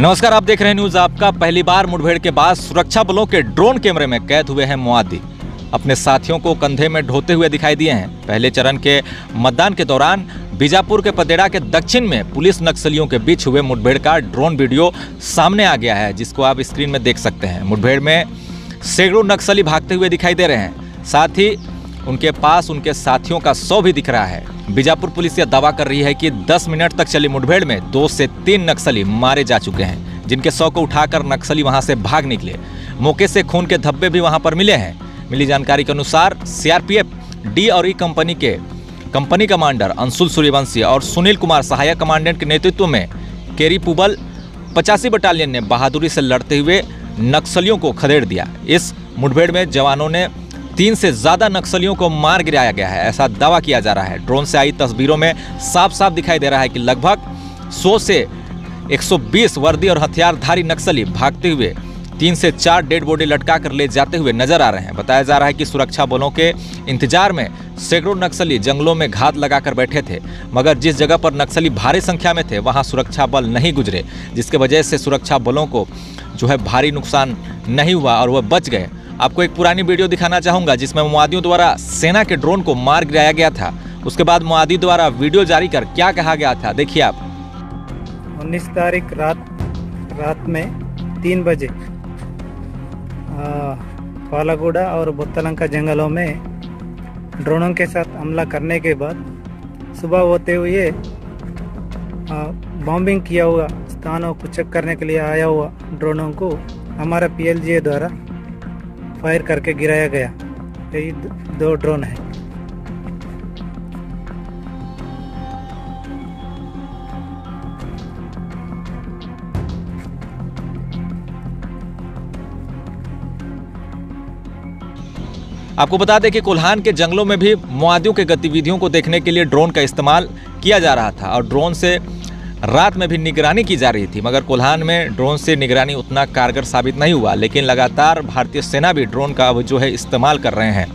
नमस्कार, आप देख रहे हैं न्यूज़। आपका पहली बार मुठभेड़ के बाद सुरक्षा बलों के ड्रोन कैमरे में कैद हुए हैं मुआदी अपने साथियों को कंधे में ढोते हुए दिखाई दिए हैं। पहले चरण के मतदान के दौरान बीजापुर के पदेड़ा के दक्षिण में पुलिस नक्सलियों के बीच हुए मुठभेड़ का ड्रोन वीडियो सामने आ गया है, जिसको आप स्क्रीन में देख सकते हैं। मुठभेड़ में सैकड़ों नक्सली भागते हुए दिखाई दे रहे हैं। साथ ही उनके पास उनके साथियों का सौ भी दिख रहा है। बीजापुर पुलिस यह दावा कर रही है कि 10 मिनट तक चली मुठभेड़ में दो से तीन नक्सली मारे जा चुके हैं, जिनके सौ को उठाकर नक्सली वहाँ से भाग निकले। मौके से खून के धब्बे भी वहाँ पर मिले हैं। मिली जानकारी के अनुसार सीआरपीएफ, डी और ई कंपनी के कंपनी कमांडर अंशुल सूर्यवंशी और सुनील कुमार सहायक कमांडेंट के नेतृत्व में केरी पुबल पचासी बटालियन ने बहादुरी से लड़ते हुए नक्सलियों को खदेड़ दिया। इस मुठभेड़ में जवानों ने तीन से ज़्यादा नक्सलियों को मार गिराया गया है। ऐसा दावा किया जा रहा है। ड्रोन से आई तस्वीरों में साफ़ साफ़ दिखाई दे रहा है कि लगभग 100 से 120 वर्दी और हथियारधारी नक्सली भागते हुए तीन से चार डेड बॉडी लटका कर ले जाते हुए नज़र आ रहे हैं। बताया जा रहा है कि सुरक्षा बलों के इंतज़ार में सैकड़ों नक्सली जंगलों में घात लगाकर बैठे थे, मगर जिस जगह पर नक्सली भारी संख्या में थे, वहाँ सुरक्षा बल नहीं गुजरे, जिसके वजह से सुरक्षा बलों को जो है भारी नुकसान नहीं हुआ और वह बच गए। आपको एक पुरानी वीडियो दिखाना चाहूँगा, जिसमें मुआदियों द्वारा सेना के ड्रोन को मार गिराया गया था। उसके बाद मुआदी द्वारा वीडियो जारी कर क्या कहा गया था, देखिए आप। उन्नीस तारीख रात रात में तीन बजे पालागुड़ा और बुत्तलंका जंगलों में ड्रोनों के साथ हमला करने के बाद सुबह होते हुए बॉम्बिंग किया हुआ स्थानों को चेक करने के लिए आया हुआ ड्रोनों को हमारा पीएलजी द्वारा फायर करके गिराया गया। यही दो ड्रोन है। आपको बता दें कि कोल्हान के जंगलों में भी मुआदियों के गतिविधियों को देखने के लिए ड्रोन का इस्तेमाल किया जा रहा था और ड्रोन से रात में भी निगरानी की जा रही थी, मगर कोल्हान में ड्रोन से निगरानी उतना कारगर साबित नहीं हुआ, लेकिन लगातार भारतीय सेना भी ड्रोन का अब जो है इस्तेमाल कर रहे हैं।